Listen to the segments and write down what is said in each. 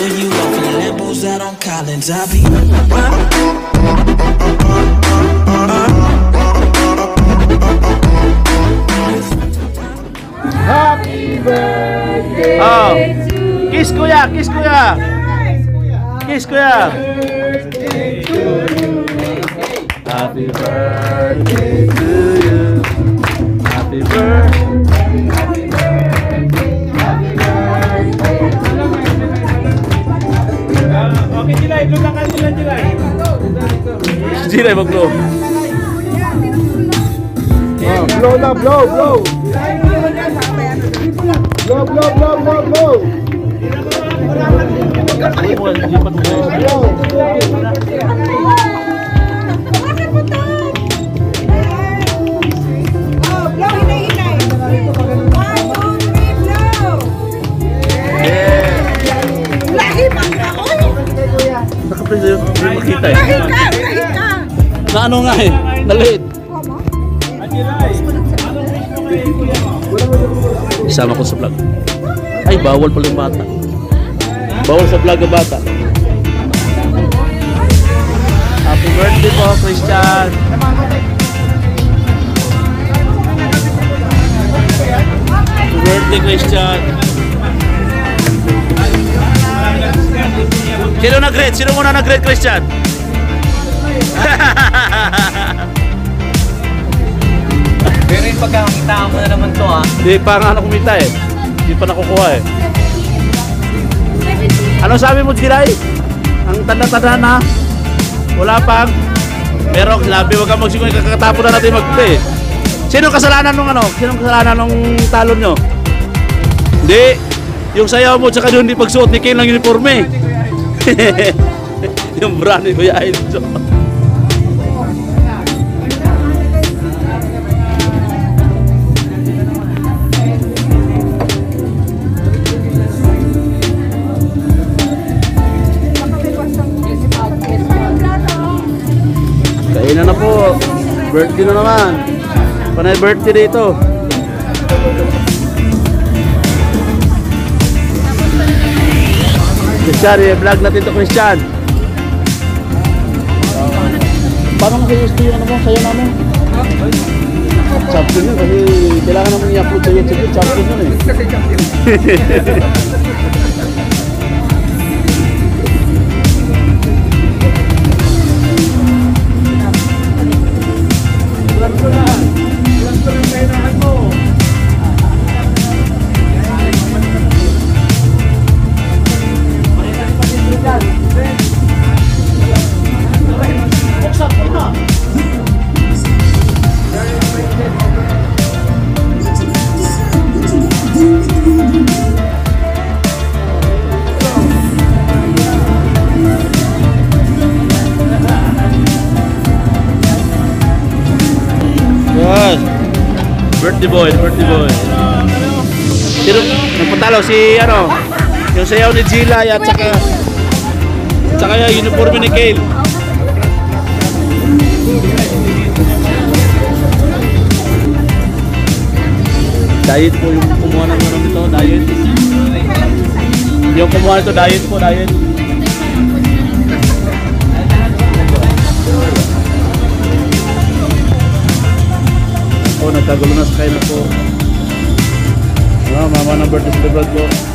for you. Off in Lambos out on Collins. I'll be. Oh. Kiss kuya, kiss kuya. Kiss kuya. Happy birthday to you. Happy birthday. Sino mag blow? Oh, blow na, blow, blow. Blow, blow, blow, blow, blow. Blow. Na ano nga eh. Nalit. Isama ko sa vlog. Ay, bawal pala yung bata. Bawal sa vlog ang bata. Happy birthday po, Christian. Happy birthday, Christian. Sino nag-grade? Sino muna nag-grade, Christian? Pero yung pagkakita mo na naman to ah. Hindi pa nga ako kumita eh. Hindi pa nakukuha eh. Ano sabi mo, Gilay? Ang tanda-tanda na. Wala pang. Pero labi, wag kang magsiguro. Kakatapon na natin mag-play. Sino kasalanan nung ano? Sino kasalanan nung talon nyo? Hindi. Yung sayaw mo tsaka yung hindi pagsuot ni Kane ng uniforme. yung brand ni Kuya Enzo. Birthday na naman. Panay birthday dito. Christian, i-vlog natin to Christian. Paano mo kayo gusto yung ano mo, sayo namin? Champion yun kasi kailangan naman i-upload sa YouTube. Champion yun eh. Birthday boy, birthday boy. Sino nagpatalo si ano? Yung sayaw ni Gila at saka saka yung uniforme ni Kale. Diet po yung kumuha ng ano nito, diet. Yung kumuha nito, diet po, diet. Nagkagulo na sa kayo na po. Ah, mama ng birthday celebrate ko.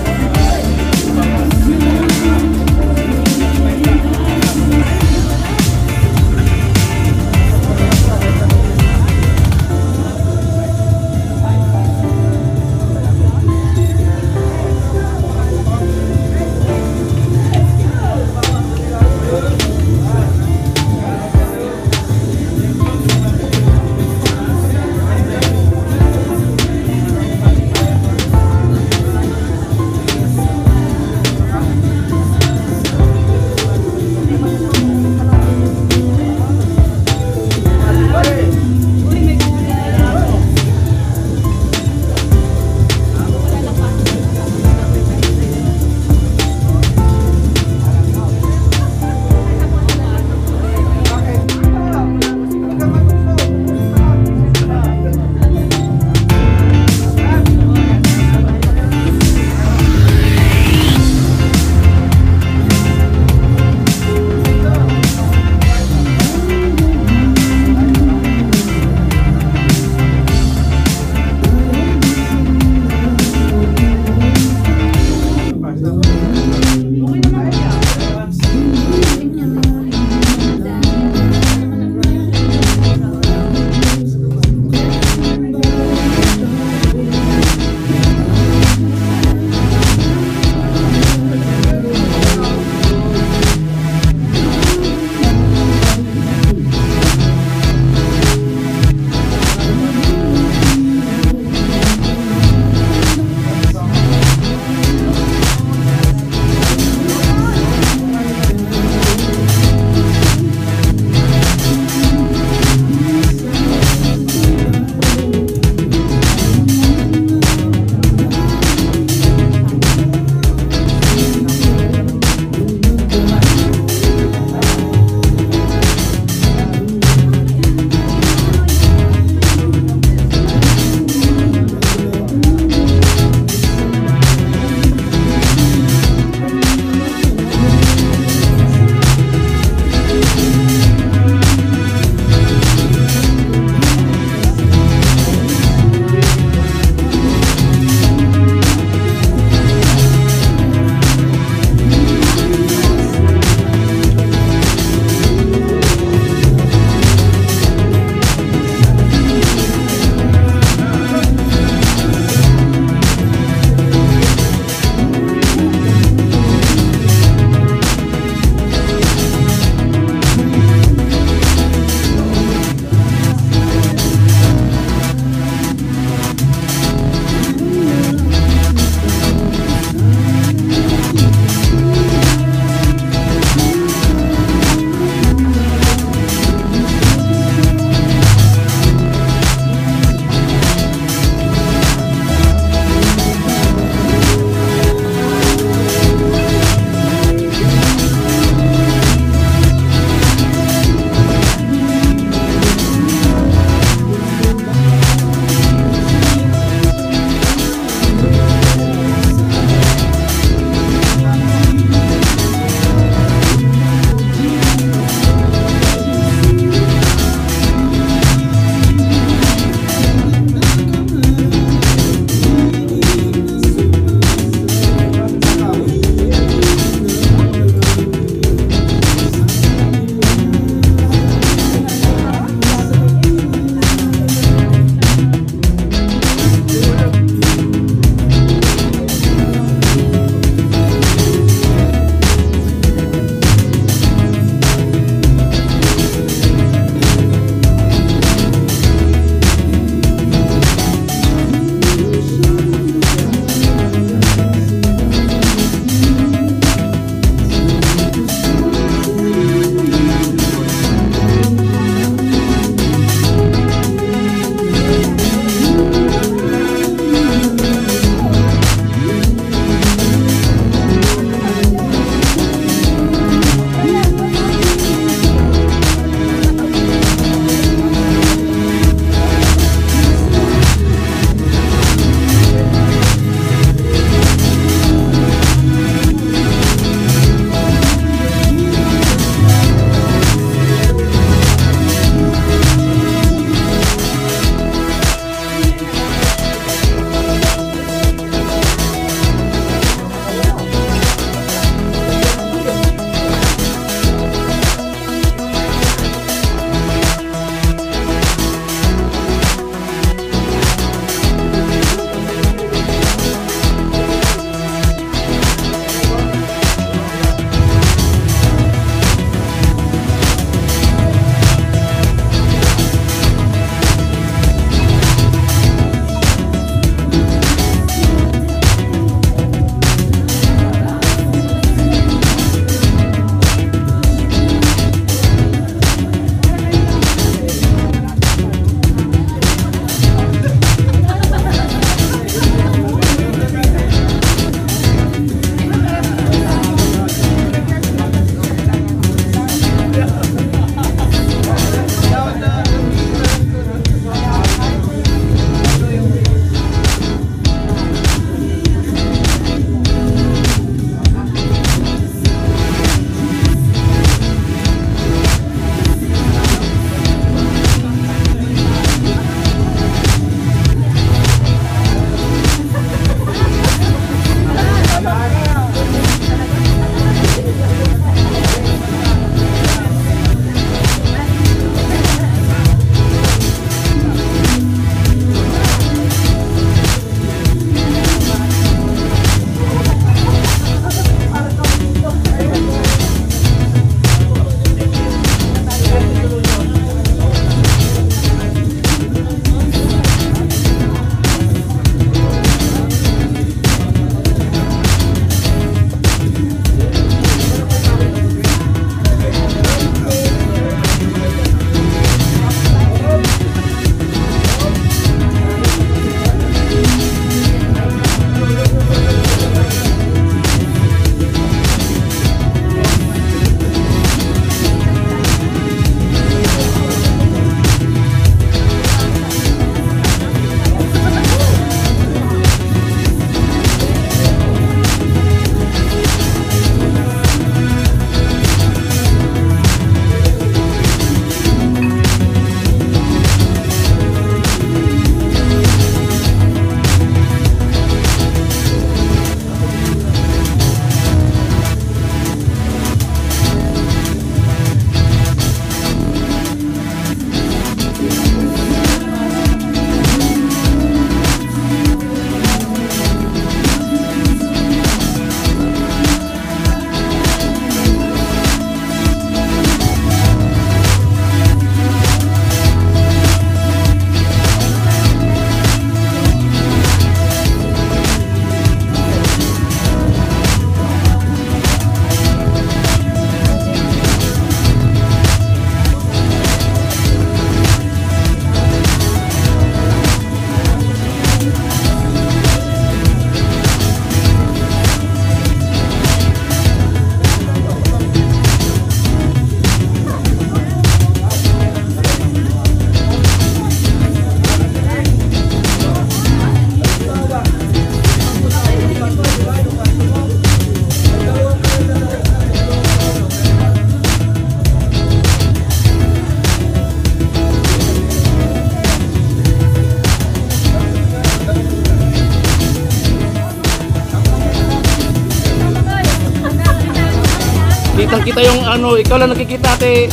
Kitang kita yung ano, ikaw lang nakikita ate.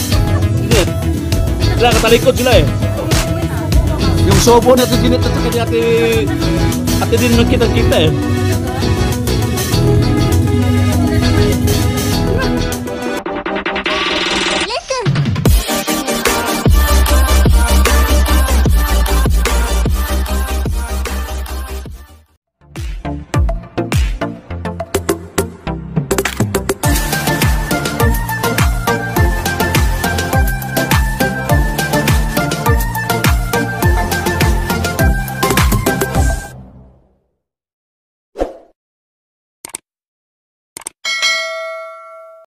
Ginit. Sila, katalikod sila eh. Yung sobo na ito ginit at ate, ate din nakitang kita eh.